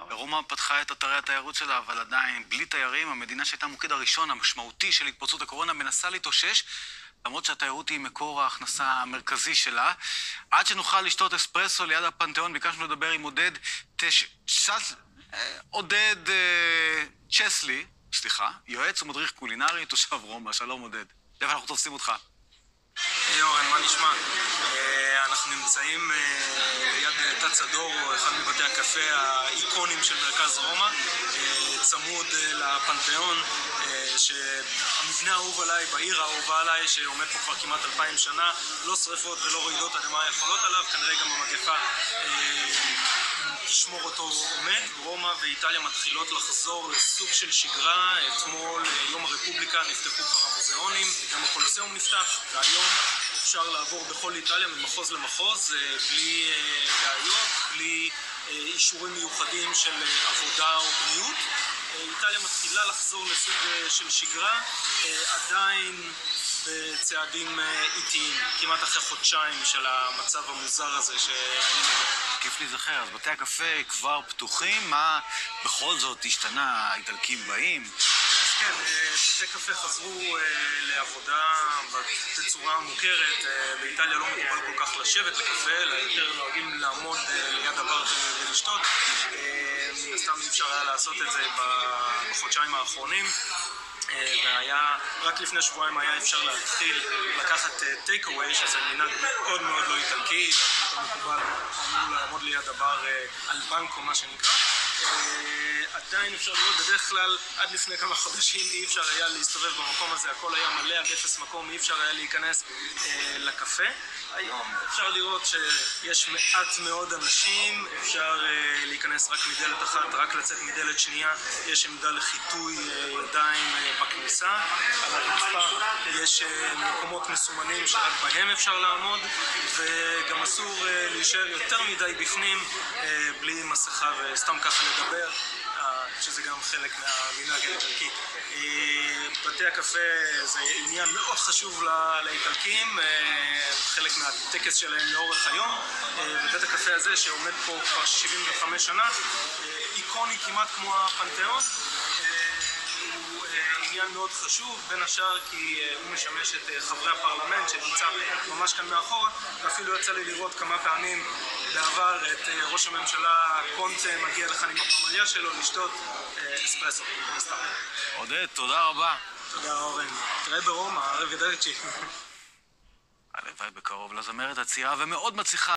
רומא פתחה את אתרי התיירות שלה, אבל עדיין, בלי תיירים, המדינה שהייתה המוקד הראשון, המשמעותי של התפרצות הקורונה, מנסה להתאושש, למרות שהתיירות היא מקור ההכנסה המרכזי שלה. עד שנוכל לשתות אספרסו ליד הפנתיאון, ביקשנו לדבר עם עודד צ'סלי, סליחה, יועץ ומדריך קולינרי, תושב רומא. שלום, עודד. איפה אנחנו תופסים אותך? היי אורן, מה נשמע? אנחנו נמצאים ליד תת צדור, אחד מבתי הקפה האיקונים של מרכז רומא, צמוד לפנתיאון, שהמבנה האהוב עליי, בעיר האהובה עליי, שעומד פה כבר כמעט אלפיים שנה, לא שריפות ולא רעידות אדמה יכולות עליו, כנראה גם המגפה תשמור אותו עומד. רומא ואיטליה מתחילות לחזור לסוג של שגרה, אתמול, יום הרפובליקה, נפתחו כבר המוזיאונים, גם הקולוסיאום נפתח, והיום אפשר לעבור בכל איטליה ממחוז למחוז, בלי בעיות, בלי אישורים מיוחדים של עבודה או בריאות. איטליה מתחילה לחזור לסוג של שגרה, עדיין בצעדים איטיים, כמעט אחרי חודשיים של המצב המוזר הזה שהיינו. כיף להיזכר, אז בתי הקפה כבר פתוחים, מה בכל זאת השתנה? האיטלקים באים? כן, בתי קפה חזרו לעבודה בצורה מוכרת, באיטליה לא מקובל כל כך לשבת לקפה, אלא יותר נוהגים לעמוד ליד הבר ולשתות. מן הסתם אי אפשר היה לעשות את זה בחודשיים האחרונים, והיה, רק לפני שבועיים היה אפשר להתחיל לקחת טייק אווי, שזה מנהג מאוד מאוד לא איטלקי, מקובל אמור לעמוד ליד הבר על בנקו, מה שנקרא. עדיין אפשר לראות, בדרך כלל עד לפני כמה חודשים אי אפשר היה להסתובב במקום הזה, הכל היה מלא עד אפס מקום, אי אפשר היה להיכנס לקפה. היום אפשר לראות שיש מעט מאוד אנשים, אפשר להיכנס רק מדלת אחת, רק לצאת מדלת שנייה, יש עמדה לחיטוי ידיים בכניסה, על הרצפה יש מקומות מסומנים שרק בהם אפשר לעמוד, וגם אסור להישאר יותר מדי בפנים בלי מסכה וסתם ככה לדבר, שזה גם חלק מהמנהג האיטלקי. בתי הקפה זה עניין מאוד חשוב לאיטלקים, חלק מהטקס שלהם לאורך היום, ובית הקפה הזה שעומד פה כבר 75 שנה, איקוני כמעט כמו הפנתיאון, עניין מאוד חשוב, בין השאר כי הוא משמש את חברי הפרלמנט שנמצא ממש כאן מאחורה, ואפילו יצא לי לראות כמה פעמים בעבר את ראש הממשלה קונטה מגיע לכאן עם הפמליה שלו לשתות אספרסו. עודד, תודה רבה. תודה אורן. תראה ברומא, אריבדרצ'י. הלוואי בקרוב לזמרת הצעירה ומאוד מצליחה